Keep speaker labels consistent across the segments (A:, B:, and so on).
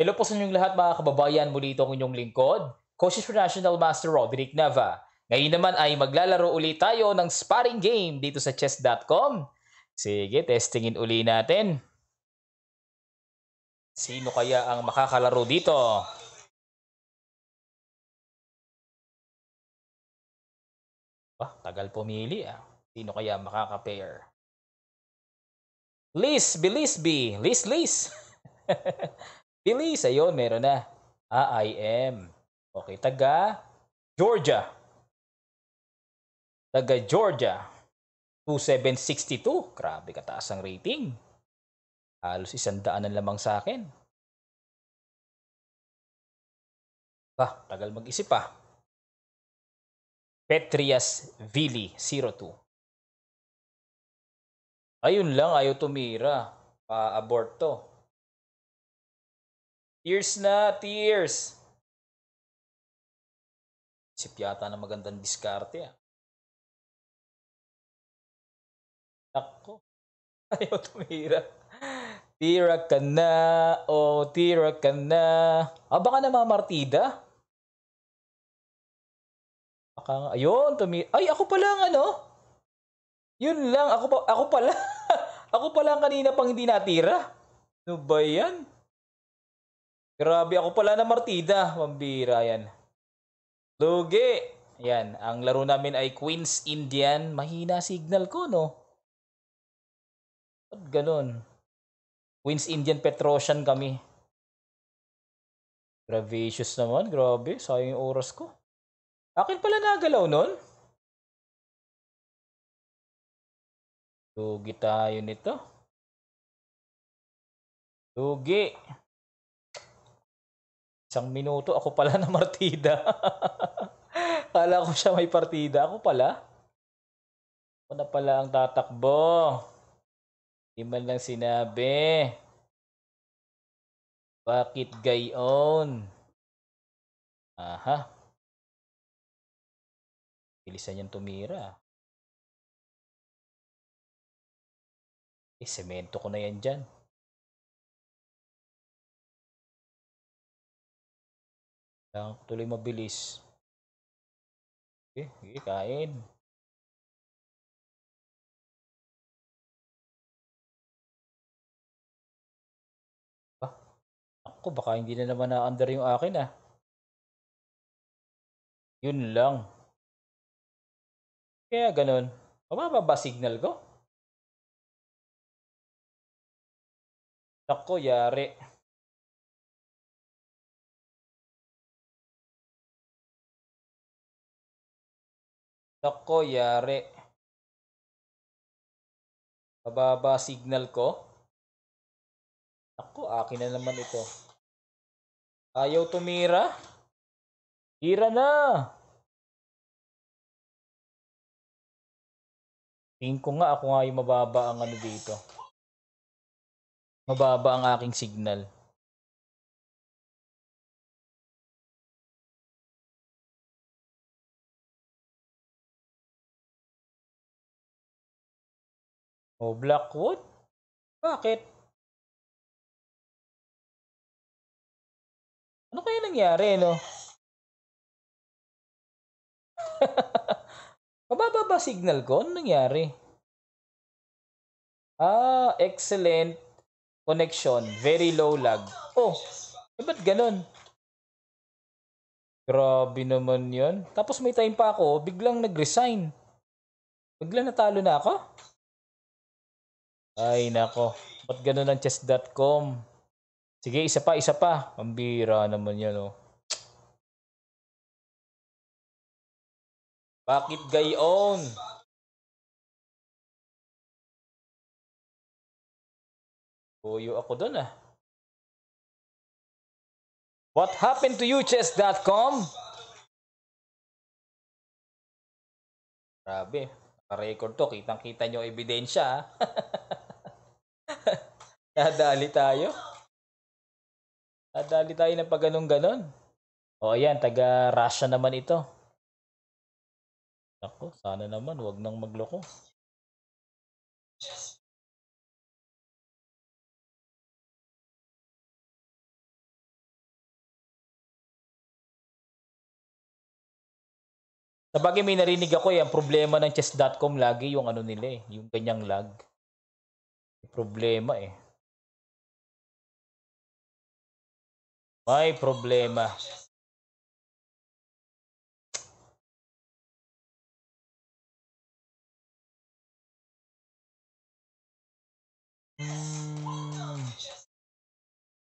A: Hello po sa inyong lahat mga kababayan. Muli ito ang inyong lingkod, Coaches for National Master Roderick Nava. Ngayon naman ay maglalaro ulit tayo ng sparring game dito sa chess.com. Sige, testingin uli natin. Sino kaya ang makakalaro dito? Ah, tagal pumili ah. Sino kaya makaka-pair? Liz, Bilis B. Liz, Liz. Bilis, ayun, meron na. Ah, I am. Okay, taga Georgia. Taga Georgia. 2762. Grabe kataas ang rating. Halos isang daan na lamang sa akin. Ah, tagal mag-isip pa. Petrias Vili 02. Ayun lang, ayaw tumira. Pa-abort to. Tears na, tears. Isip yata na magandang diskarte ah. Ako. Ayaw tumira. Tira ka na, oh, tira ka na. Ah, baka namamartida? Baka ayun, tumi... Ay, ako pala ang ano? Yun lang, ako, pa, ako pala. ako pala ang kanina pang hindi natira. Ano ba yan? Grabe, ako pala na martida. Pambira yan. Lugi. Yan, ang laro namin ay Queen's Indian. Mahina signal ko, no? Ba't ganun? Queen's Indian Petrosian kami. Gravacious naman, grabe. Sayang yung oras ko. Akin pala nagalaw nun? Lugi tayo nito. Lugi. Isang minuto, ako pala na martida. Kala ko siya may partida. Ako pala. Ako na pala ang tatakbo. Hindi man lang sinabi. Bakit gayon? Aha. Bilisan niyang tumira. Eh, semento ko na yan dyan. Kailangan tuloy mabilis. Okay, okay, kain. Ah, ako, baka hindi na naman na-under yung akin ah. Yun lang. Kaya ganun. Mababa ba signal ko? Ako, yari. Ako, yari. Mababa signal ko. Ako, akin na naman ito. Ayaw tumira? Tira na! Tingin ko nga ako nga yung mababa ang ano dito. Mababa ang aking signal. O Blackwood? Bakit? Ano kaya nangyari, no? Mababa ba signal ko? Ano nangyari? Ah, excellent connection. Very low lag. Oh, eh, ba't ganun? Grabe naman yon. Tapos may time pa ako, biglang nag-resign. Biglang natalo na ako? Ay, nako. Ba't ganun ang chess.com? Sige, isa pa, isa pa. Pambira naman yan, oh. Bakit gayon? Buyo ako doon ah. What happened to you, chess.com? Grabe. Naka-record to. Kitang-kita nyo ebidensya ah. Nadali tayo. Nadali tayo na pag ganun ganon. O ayan, taga Russia naman ito. Ako, sana naman, wag nang magloko. Sabagay may narinig ako eh, ang problema ng chess.com lagi yung ano nila eh, yung ganyang lag. Problema eh. May problema. Hmm.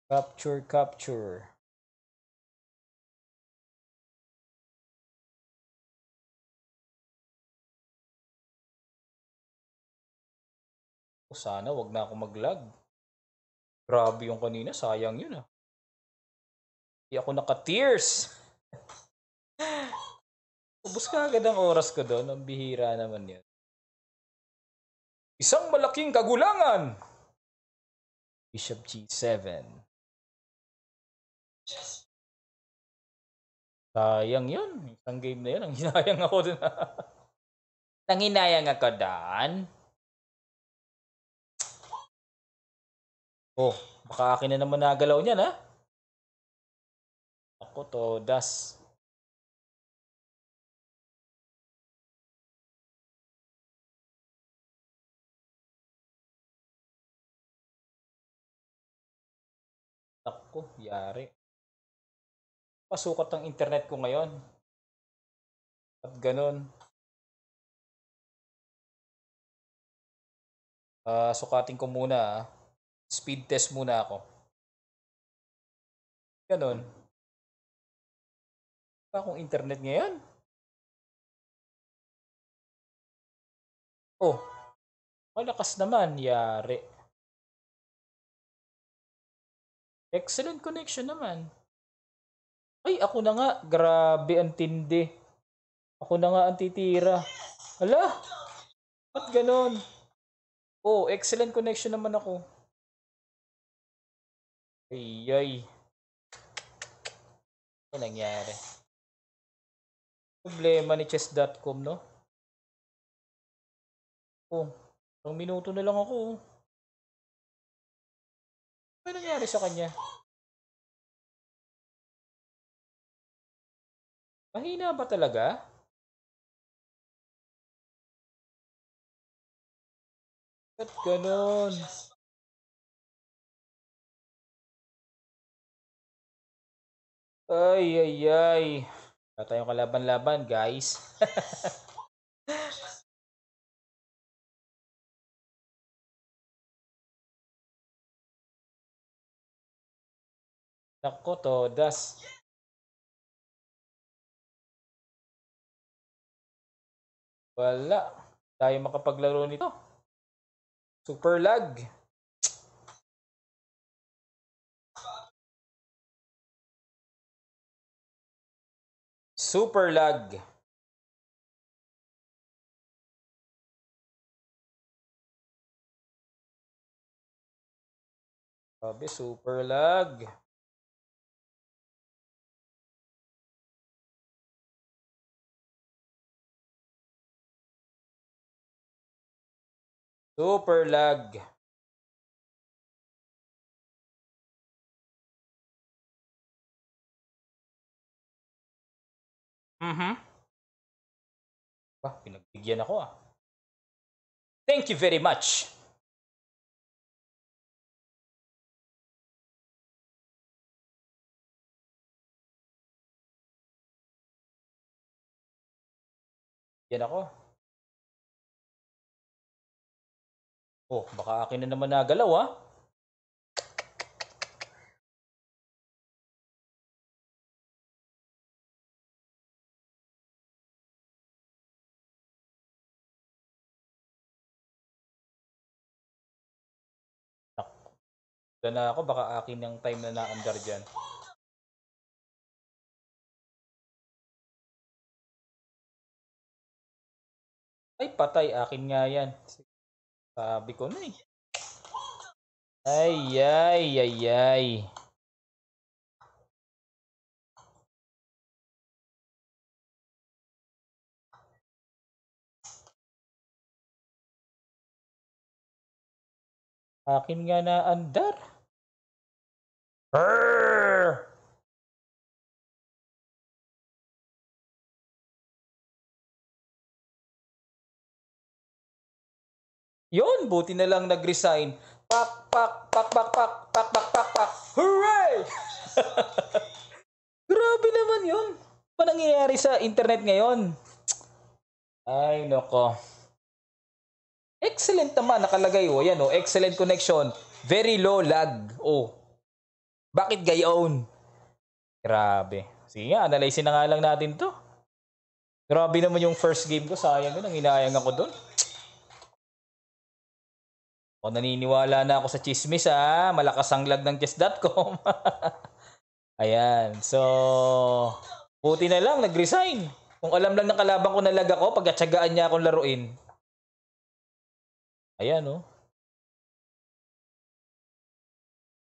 A: Capture, capture. Sana wag na ako mag-lag. Grabe yung kanina, sayang yun ah. Hindi ako naka-tears. Ubus ka agad ang oras ko doon. Ang bihira naman yun. Isang malaking kagulangan! Bishop G7. Sayang yun. Isang game na yun. Ang hinayang ako dun. Nanginayang ako daan. Oh, baka akin na naman nagalaw niyan ha. Ako to, das. Ako, yari. Pasukat ang internet ko ngayon. At ganun. Uh, sukatin ko muna ah. Speed test muna ako. Ganon. Pa akong internet ngayon. Oh, malakas naman, yari. Excellent connection naman. Ay, ako na nga. Grabe, ang. Ako na nga ang titira. Hala? Ba't ganon? Oh, excellent connection naman ako. Ay, ay. Ano nangyari? Problema ni chess.com, no? Oh, isang minuto na lang ako. Ano nangyari sa kanya? Mahina ba talaga? Ba't ganon? Ay, ay, ay. Wala tayong kalaban-laban, guys. Nako, todas. Wala. Tayo makapaglaro nito. Super lag. Super lag. Sabi, super lag. Super lag. Mhm. Bah, pinagbigyan ako ah. Thank you very much. Yan ako. Oh, baka akin na naman nagalaw ah. Na ako, baka akin yung time na naandar dyan. Ay, patay. Akin nga yan. Sabi ko na eh. Ay, ay, ay, ay. Akin nga na andar. Arr! Yun, buti na lang nag-resign. Pak, pak, pak, pak, pak, pak, pak, pak, pak. Hooray! Grabe naman yun. Ano nangyayari sa internet ngayon? Ay, noko. Excellent naman, nakalagay. O, yan o, oh, excellent connection. Very low lag. O, bakit gayon? Grabe. Sige nga, analysin na nga lang natin to. Grabe naman yung first game ko. Sayang yun. Ang inayang ako doon. O naniniwala na ako sa chismis ha. Malakas ang lag ng chess.com. Ayan. So, buti na lang. Nag-resign. Kung alam lang ng kalaban ko na lag ako, pagkatsagaan niya akong laruin. Ayan oh.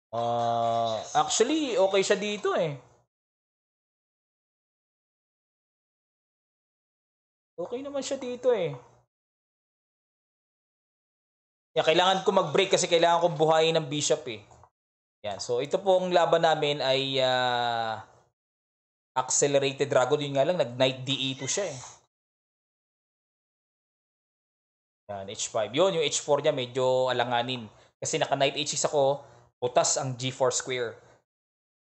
A: Uh, actually, okay siya dito eh. Okay naman siya dito eh. Yeah, kailangan ko mag-break kasi kailangan ko buhayin ng bishop eh. Yan. So ito pong laban namin ay uh, accelerated dragon. Yun nga lang, nag-knight DE2 siya eh. Yan, H5. Yun, yung H4 niya medyo alanganin. Kasi naka-knight H6 ako, butas ang G4 square.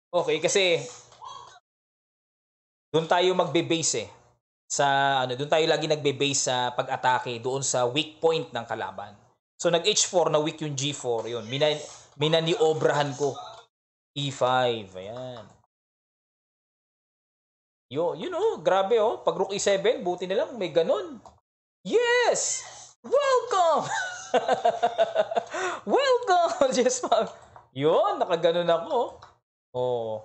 A: Okay, kasi doon tayo magbe-base eh sa ano, doon tayo lagi nagbe-base sa pag-atake doon sa weak point ng kalaban. So nag H4 na weak yung G4, yun. Mina minaniobrahan ko. E5, ayan. Yo, you know, grabe oh. Pag rook E7, buti na lang may ganun. Yes! Welcome! Welcome! Just Yun, nakaganon ako. Oh.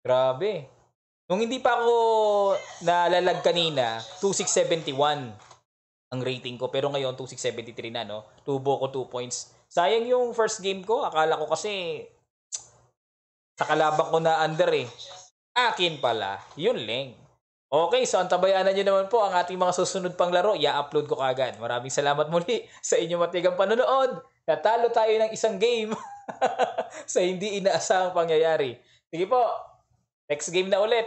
A: Grabe. Nung hindi pa ako nalalag kanina, 2671 ang rating ko. Pero ngayon, 2673 na, no? Tubo ko 2 points. Sayang yung first game ko. Akala ko kasi sa kalaban ko na under eh. Akin pala. Yun lang. Okay, so antabayanan nyo naman po ang ating mga susunod pang laro. I-upload ko kagad. Maraming salamat muli sa inyong matigang panonood. Natalo tayo ng isang game sa hindi inaasahang pangyayari. Sige po, next game na ulit.